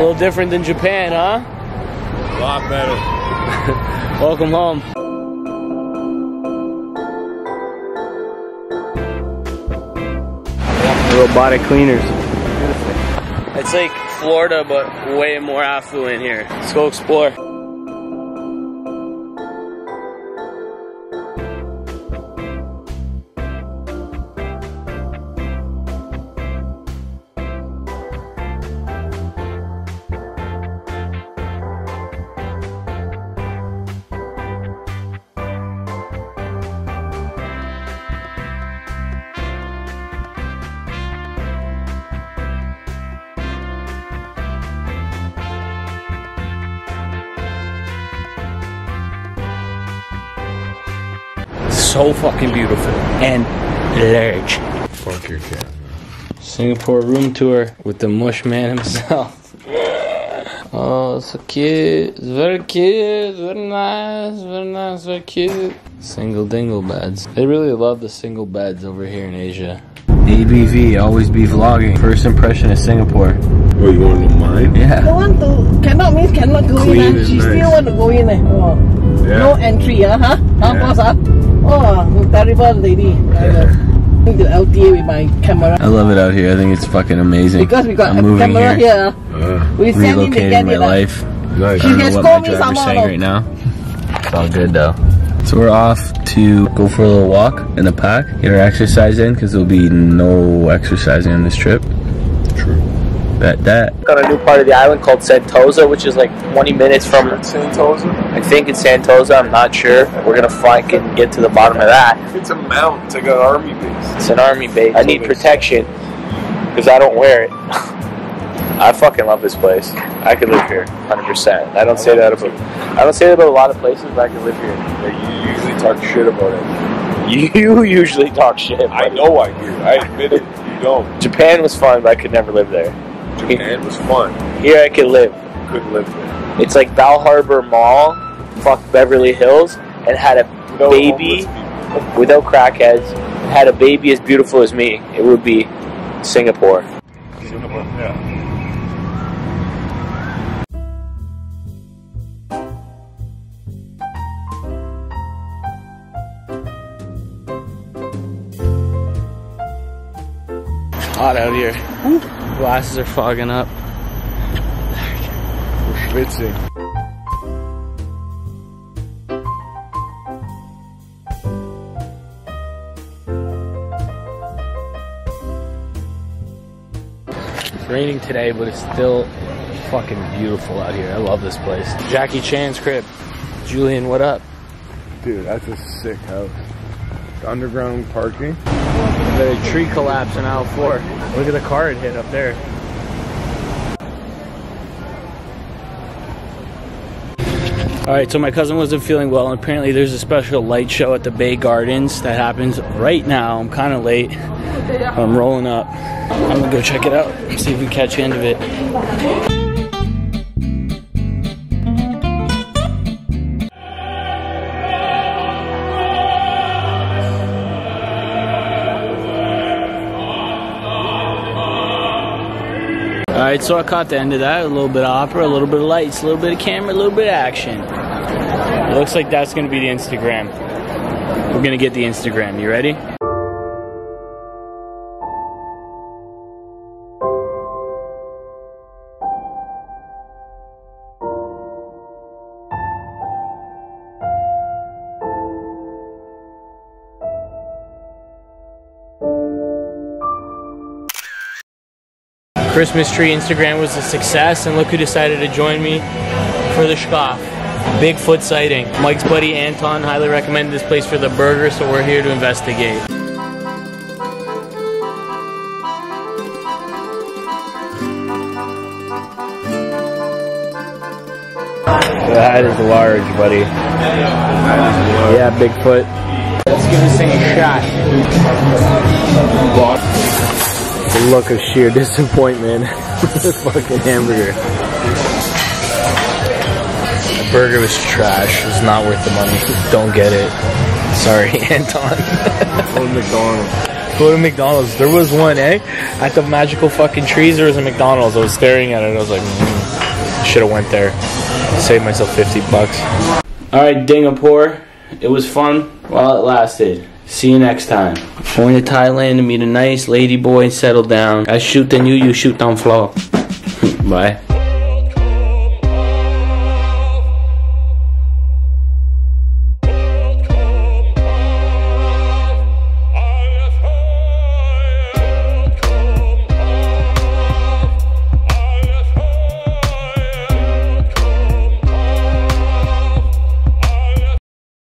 little different than Japan, huh? A lot better. Welcome home. Robotic cleaners. It's like Florida, but way more affluent here. Let's go explore. So fucking beautiful and large. Fuck your cat. Singapore room tour with the mush man himself. Oh, so cute. It's very cute. Very nice. Very nice. Very cute. Single dingle beds. They really love the single beds over here in Asia. ABV, always be vlogging. First impression of Singapore. Oh, you want to mine? Yeah. don't want to cannot means cannot go Clean in. Uh. She nice. still want to go in. Eh. Oh. No entry, uh, huh? Huh, Yeah. boss? Huh? Oh, terrible lady. I need to LTA with my camera. I love it out here. I think it's fucking amazing. Because we got I'm a moving camera here. here. Uh, we send in to Relocating get my it. life. nice. I don't She know what called my me somehow. saying right now. It's all good though. So we're off to go for a little walk in the park, get our exercise in because there'll be no exercising on this trip. True. Bet that. Got a new part of the island called Sentosa, which is like 20 minutes from, Santosa? I think it's Santosa, I'm not sure. We're gonna fly and get to the bottom of that. It's a mount. It's like an army base. It's an army base. I need protection because I don't wear it. I fucking love this place. I could live here, 100%. I don't say that about. I don't say that about a lot of places, but I could live here. Yeah, you usually talk shit about it. You usually talk shit. I know I do. I admit it. You don't. Japan was fun, but I could never live there. Japan was fun. Here I could live. Couldn't live there. It's like Bal Harbour Mall, fuck Beverly Hills, and had a No baby without crackheads, had a baby as beautiful as me. It would be Singapore. Singapore, yeah. Hot out here. Glasses are fogging up. We're schwitzing. It's raining today, but it's still fucking beautiful out here. I love this place. Jackie Chan's crib. Julian, what up? Dude, that's a sick house. Underground parking. The tree collapse in aisle four. Look at the car it hit up there. All right, so my cousin wasn't feeling well, and apparently there's a special light show at the Bay Gardens that happens right now. I'm kind of late. I'm rolling up. I'm gonna go check it out, see if we can catch the end of it. Right, so I caught the end of that. A little bit of opera, a little bit of lights, a little bit of camera, a little bit of action. It looks like that's gonna be the Instagram. We're gonna get the Instagram. You ready? Christmas tree Instagram was a success, and look who decided to join me for the schkoff. Bigfoot sighting. Mike's buddy Anton highly recommended this place for the burger, so we're here to investigate. That is large, buddy. Yeah, Bigfoot. Let's give this thing a shot. The look of sheer disappointment. this fucking hamburger. The burger was trash. It's not worth the money. Don't get it. Sorry, Anton. Go to McDonald's. Go to McDonald's. There was one, eh? At the magical fucking trees, there was a McDonald's. I was staring at it. I was like, mm. should have went there. Saved myself 50 bucks. All right, Dingapore. It was fun while it lasted. See you next time. Going to Thailand to meet a nice lady boy, and settle down. I shoot then you, you shoot down floor. Bye.